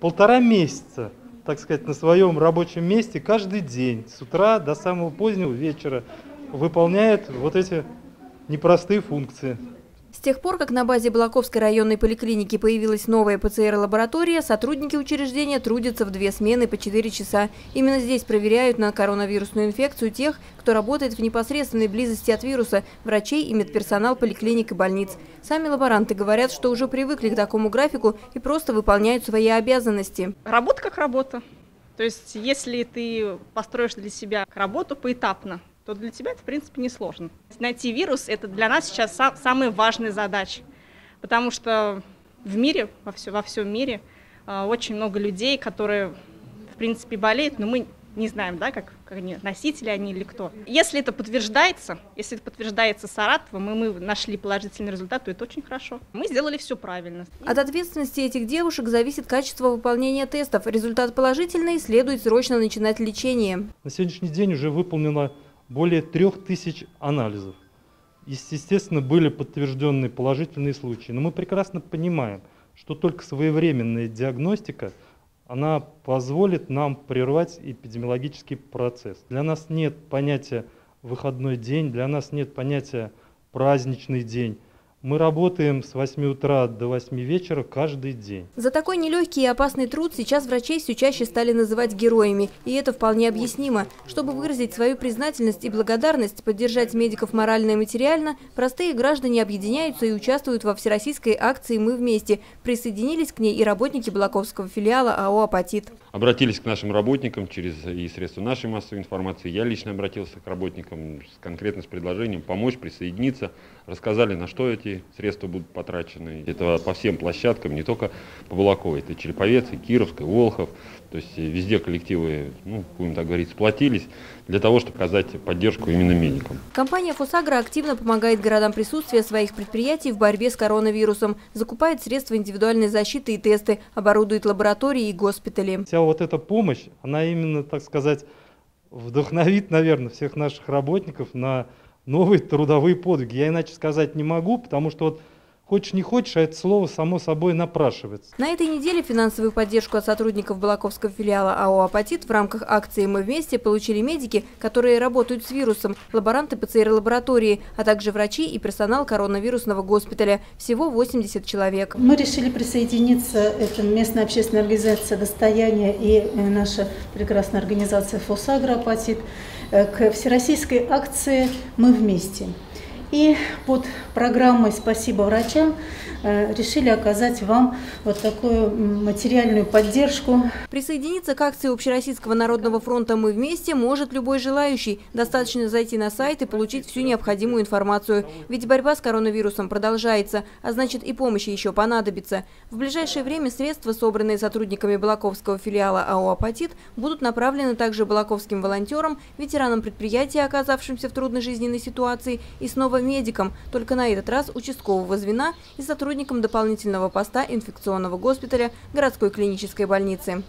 полтора месяца, так сказать, на своем рабочем месте каждый день, с утра до самого позднего вечера, выполняет вот эти непростые функции. С тех пор, как на базе Балаковской районной поликлиники появилась новая ПЦР-лаборатория, сотрудники учреждения трудятся в две смены по 4 часа. Именно здесь проверяют на коронавирусную инфекцию тех, кто работает в непосредственной близости от вируса, врачей и медперсонал поликлиник и больниц. Сами лаборанты говорят, что уже привыкли к такому графику и просто выполняют свои обязанности. Работа как работа. То есть, если ты построишь для себя работу поэтапно, то для тебя это, в принципе, несложно. Найти вирус – это для нас сейчас сам, самая важная задача, потому что в мире, во, все, во всем мире, э, очень много людей, которые, в принципе, болеют, но мы не знаем, да, как, как они, носители они или кто. Если это подтверждается, если это подтверждается Саратовым, и мы нашли положительный результат, то это очень хорошо. Мы сделали все правильно. От ответственности этих девушек зависит качество выполнения тестов. Результат положительный, следует срочно начинать лечение. На сегодняшний день уже выполнено более трех тысяч анализов. Естественно, были подтвержденные положительные случаи, но мы прекрасно понимаем, что только своевременная диагностика, она позволит нам прервать эпидемиологический процесс. Для нас нет понятия выходной день, для нас нет понятия праздничный день. Мы работаем с 8 утра до 8 вечера каждый день. За такой нелегкий и опасный труд сейчас врачей все чаще стали называть героями. И это вполне объяснимо. Чтобы выразить свою признательность и благодарность, поддержать медиков морально и материально, простые граждане объединяются и участвуют во всероссийской акции «Мы вместе». Присоединились к ней и работники Балаковского филиала АО «Апатит». Обратились к нашим работникам через и средства нашей массовой информации. Я лично обратился к работникам с, конкретно с предложением помочь, присоединиться. Рассказали, на что эти эти средства будут потрачены. Это по всем площадкам, не только по Балаковой, это Череповец, и Кировская, Волхов. То есть э, везде коллективы, ну, будем так говорить, сплотились для того, чтобы оказать поддержку именно медикам. Компания «Фосагра» активно помогает городам присутствия своих предприятий в борьбе с коронавирусом, закупает средства индивидуальной защиты и тесты, оборудует лаборатории и госпитали. Вся вот эта помощь, она именно, так сказать, вдохновит, наверное, всех наших работников на новые трудовые подвиги. Я иначе сказать не могу, потому что вот Хочешь не хочешь, а это слово само собой напрашивается. На этой неделе финансовую поддержку от сотрудников Балаковского филиала АО «Апатит» в рамках акции «Мы вместе» получили медики, которые работают с вирусом, лаборанты ПЦР-лаборатории, а также врачи и персонал коронавирусного госпиталя. Всего 80 человек. Мы решили присоединиться, это местная общественная организация «Достояние» и наша прекрасная организация «Фосагра Апатит» к всероссийской акции «Мы вместе». И под программой «Спасибо врачам» э, решили оказать вам вот такую материальную поддержку. Присоединиться к акции Общероссийского народного фронта «Мы вместе» может любой желающий. Достаточно зайти на сайт и получить всю необходимую информацию. Ведь борьба с коронавирусом продолжается, а значит и помощи еще понадобится. В ближайшее время средства, собранные сотрудниками Балаковского филиала АО «Апатит», будут направлены также балаковским волонтерам, ветеранам предприятия, оказавшимся в трудной жизненной ситуации, и снова медикам, только на этот раз участкового звена и сотрудникам дополнительного поста инфекционного госпиталя городской клинической больницы.